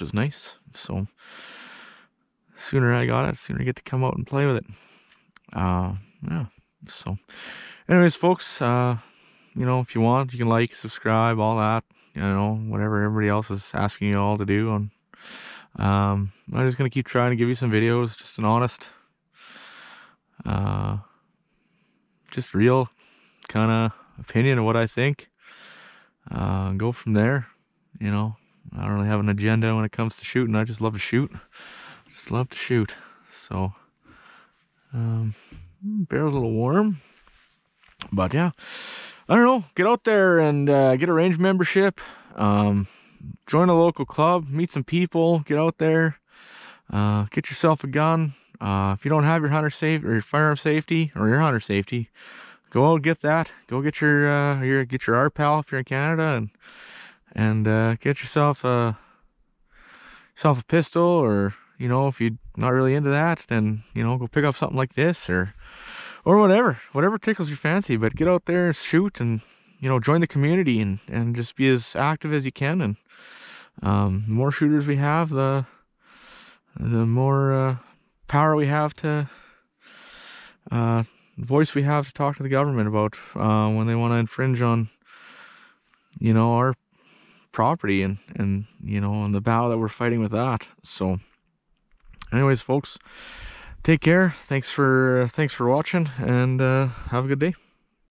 was nice. So sooner I got it, sooner I get to come out and play with it. Uh, yeah. So, anyways, folks, uh, you know, if you want, you can like, subscribe, all that. You know, whatever everybody else is asking you all to do. And um, I'm just gonna keep trying to give you some videos, just an honest, uh, just real kind of opinion of what I think. Uh, go from there. You know, I don't really have an agenda when it comes to shooting. I just love to shoot. Just love to shoot. So, um, barrel's a little warm, but yeah, I don't know. Get out there and uh, get a range membership. Um, join a local club, meet some people, get out there, uh, get yourself a gun. Uh, if you don't have your hunter safe or your firearm safety or your hunter safety, go out and get that. Go get your uh, your get your RPAL if you're in Canada and and uh, get yourself a yourself a pistol or you know if you're not really into that, then you know go pick up something like this or or whatever, whatever tickles your fancy. But get out there, shoot, and you know join the community and and just be as active as you can. And um, the more shooters we have, the the more uh, power we have to uh, voice we have to talk to the government about uh, when they want to infringe on you know our property and and you know on the battle that we're fighting with that. So, anyways, folks, take care. Thanks for thanks for watching, and uh, have a good day.